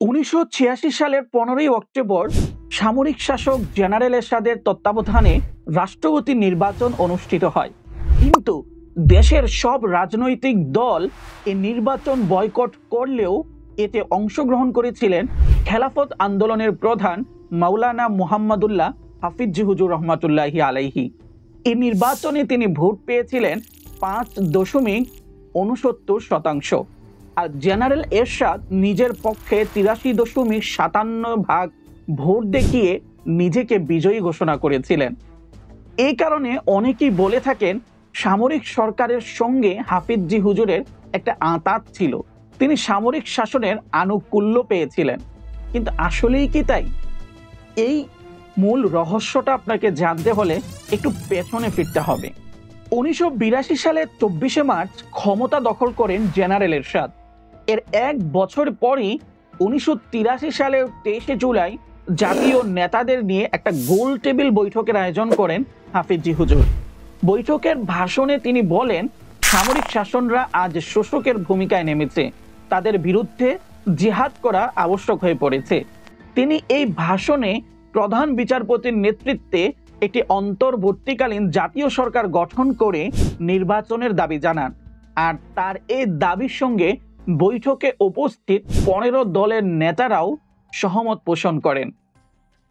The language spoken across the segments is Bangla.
উনিশশো ছিয়াশি সালের পনেরোই অক্টোবর সামরিক শাসক জেনারেল এরশাদের তত্ত্বাবধানে রাষ্ট্রপতি নির্বাচন অনুষ্ঠিত হয়। কিন্তু দেশের সব রাজনৈতিক দল এ নির্বাচন বয়কট করলেও এতে অংশগ্রহণ করেছিলেন খেলাফত আন্দোলনের প্রধান মাওলানা মুহাম্মদুল্লাহ হাফিজ হুজুর রহমাতুল্লাহি আলাইহি। এই নির্বাচনে তিনি ভোট পেয়েছিলেন পাঁচ দশমিক উনসত্তর শতাংশ। আর জেনারেল এরশাদ নিজের পক্ষে তিরাশি দশমিক সাতান্ন ভাগ ভোট দেখিয়ে নিজেকে বিজয়ী ঘোষণা করেছিলেন। এই কারণে অনেকেই বলে থাকেন, সামরিক সরকারের সঙ্গে হাফিজি হুজুরের একটা আঁতাত ছিল। তিনি সামরিক শাসনের আনুকূল্য পেয়েছিলেন। কিন্তু আসলেই কি তাই? এই মূল রহস্যটা আপনাকে জানতে হলে একটু পেছনে ফিরতে হবে। উনিশশো বিরাশি সালের চব্বিশে মার্চ ক্ষমতা দখল করেন জেনারেল এরশাদ। এর এক বছর পরই উনিশশো তিরাশি সালের তেইশে জুলাই জাতীয় নেতাদের নিয়ে একটা গোল টেবিল বৈঠকের আয়োজন করেন হাফিজি হুজুর। বৈঠকের ভাষণে তিনি বলেন, সামরিক শাসনরা আজ শোষকের ভূমিকায় নেমেছে। তাদের বিরুদ্ধে জিহাদ করা আবশ্যক হয়ে পড়েছে। তিনি এই ভাষণে প্রধান বিচারপতির নেতৃত্বে একটি অন্তর্বর্তীকালীন জাতীয় সরকার গঠন করে নির্বাচনের দাবি জানান। আর তার এই দাবির সঙ্গে বৈঠকে উপস্থিত পনেরো দলের নেতারাও সহমত পোষণ করেন।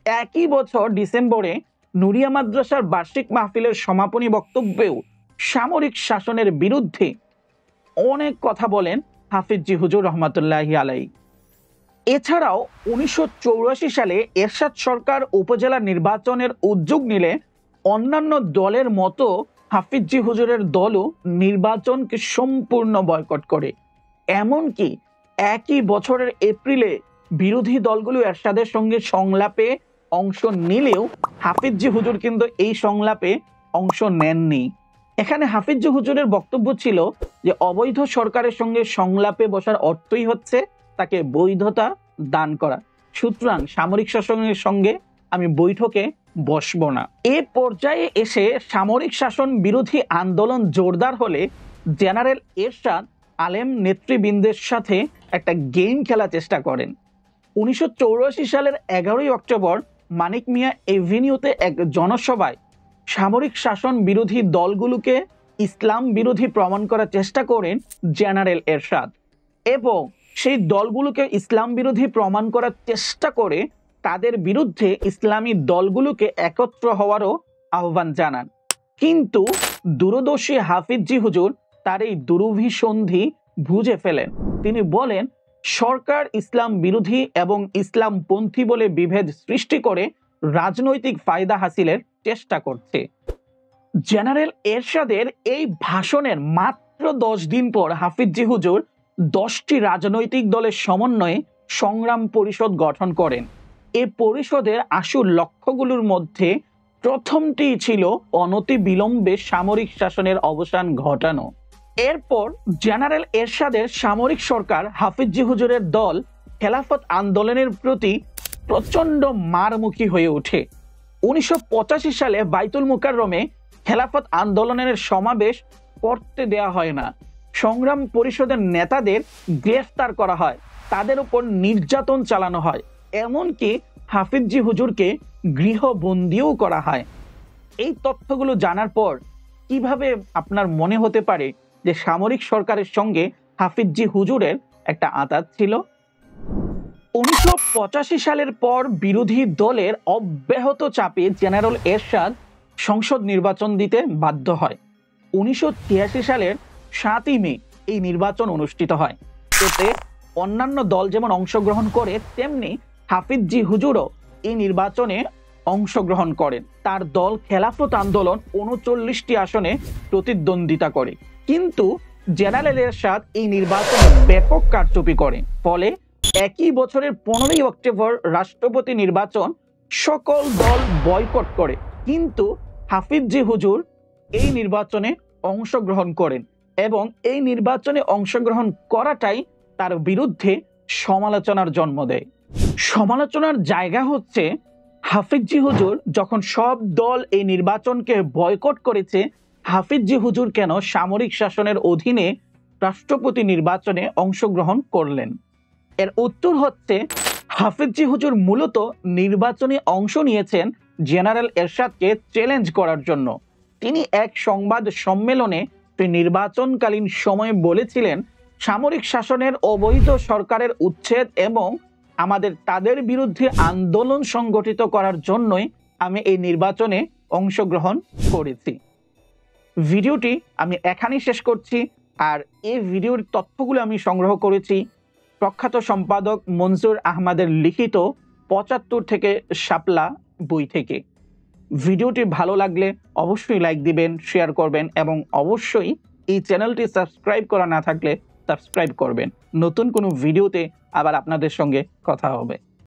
একই বছর ডিসেম্বরে নুরিয়া মাদ্রাসার বার্ষিক মাহফিলের সমাপনী বক্তব্যেও সামরিক শাসনের বিরুদ্ধে অনেক কথা বলেন হাফিজি হুজুর রহমতুল্লাহি আলাই এছাড়াও উনিশশো সালে এরশাদ সরকার উপজেলা নির্বাচনের উদ্যোগ নিলে অন্যান্য দলের মতো হাফিজি হুজুরের দলও নির্বাচনকে সম্পূর্ণ বয়কট করে। এমনকি একই বছরের এপ্রিলে বিরোধী দলগুলো এরশাদের সঙ্গে সংলাপে অংশ নিলেও হাফিজি হুজুর কিন্তু এই সংলাপে অংশ নেননি। এখানে হাফিজি হুজুরের বক্তব্য ছিল যে, অবৈধ সরকারের সঙ্গে সংলাপে বসার অর্থই হচ্ছে তাকে বৈধতা দান করা। সুতরাং সামরিক শাসনের সঙ্গে আমি বৈঠকে বসবো না। এ পর্যায়ে এসে সামরিক শাসন বিরোধী আন্দোলন জোরদার হলে জেনারেল এরশাদ আলেম নেতৃবৃন্দের সাথে একটা গেম খেলার চেষ্টা করেন। উনিশশো সালের এগারোই অক্টোবর মানিক মিয়া এভিনিউতে এক জনসভায় সামরিক শাসন বিরোধী দলগুলোকে ইসলাম বিরোধী প্রমাণ করার চেষ্টা করেন জেনারেল এরশাদ। এবং সেই দলগুলোকে ইসলাম বিরোধী প্রমাণ করার চেষ্টা করে তাদের বিরুদ্ধে ইসলামী দলগুলোকে একত্র হওয়ারও আহ্বান জানান। কিন্তু দূরদর্শী হাফিজি হুজুর তার এই দুরভিসন্ধি বুঝে ফেলেন। তিনি বলেন, সরকার ইসলাম বিরোধী এবং ইসলামপন্থী বলে বিভেদ সৃষ্টি করে রাজনৈতিক ফায়দা হাসিলের চেষ্টা করছে। জেনারেল এরশাদের এই ভাষণের মাত্র দশ দিন পর হাফিজি হুজুর দশটি রাজনৈতিক দলের সমন্বয়ে সংগ্রাম পরিষদ গঠন করেন। এ পরিষদের আসল লক্ষ্যগুলোর মধ্যে প্রথমটি ছিল অনতি বিলম্বে সামরিক শাসনের অবসান ঘটানো। এরপর জেনারেল এরশাদের সামরিক সরকার হাফিজি হুজুরের দল খেলাফত আন্দোলনের প্রতি প্রচণ্ড মারমুখী হয়ে ওঠে। উনিশশো পঁচাশি সালে বাইতুল মুকাররমে খেলাফত আন্দোলনের সমাবেশ করতে দেয়া হয় না। সংগ্রাম পরিষদের নেতাদের গ্রেফতার করা হয়। তাদের উপর নির্যাতন চালানো হয়। এমনকি হাফিজি হুজুরকে গৃহবন্দীও করা হয়। এই তথ্যগুলো জানার পর কীভাবে আপনার মনে হতে পারে যে সামরিক সরকারের সঙ্গে হাফিজি হুজুরের একটা আতাত ছিল। উনিশশো পঁচাশি সালের পর বিরোধী দলের অব্যাহত চাপে জেনারেল এরশাদ সংসদ নির্বাচন দিতে বাধ্য হয়। উনিশশো সালের সাতই মে এই নির্বাচন অনুষ্ঠিত হয়। এতে অন্যান্য দল যেমন অংশগ্রহণ করে, তেমনি হাফিজি হুজুরও এই নির্বাচনে অংশগ্রহণ করেন। তার দল খেলাফত আন্দোলন উনচল্লিশটি আসনে প্রতিদ্বন্দ্বিতা করে। কিন্তু জেনারেল এরশাদ এই নির্বাচনে ব্যাপক কারচুপি করে ফলে একই বছরের পনেরোই অক্টোবর রাষ্ট্রপতি নির্বাচন সকল দল বয়কট করে। কিন্তু হাফিজি হুজুর এই নির্বাচনে অংশগ্রহণ করেন এবং এই নির্বাচনে অংশগ্রহণ করাটাই তার বিরুদ্ধে সমালোচনার জন্ম দেয়। সমালোচনার জায়গা হচ্ছে হাফিজি হুজুর যখন সব দল এই নির্বাচনকে বয়কট করেছে হাফিজি হুজুর কেন সামরিক শাসনের অধীনে রাষ্ট্রপতি নির্বাচনে অংশগ্রহণ করলেন? এর উত্তর হচ্ছে, হাফিজি হুজুর মূলত নির্বাচনে অংশ নিয়েছেন জেনারেল এরশাদকে চ্যালেঞ্জ করার জন্য। তিনি এক সংবাদ সম্মেলনে নির্বাচনকালীন সময়ে বলেছিলেন, সামরিক শাসনের অবৈধ সরকারের উচ্ছেদ এবং আমাদের তাদের বিরুদ্ধে আন্দোলন সংগঠিত করার জন্যই আমি এই নির্বাচনে অংশগ্রহণ করেছি। ভিডিওটি আমি এখানেই শেষ করছি আর এই ভিডিওর তথ্যগুলো আমি সংগ্রহ করেছি প্রখ্যাত সম্পাদক মনজুর আহমদের লিখিত পঁচাত্তর থেকে শাপলা বই থেকে। ভিডিওটি ভালো লাগলে অবশ্যই লাইক দিবেন, শেয়ার করবেন এবং অবশ্যই এই চ্যানেলটি সাবস্ক্রাইব করা না থাকলে সাবস্ক্রাইব করবেন। নতুন কোনো ভিডিওতে আবার আপনাদের সঙ্গে কথা হবে।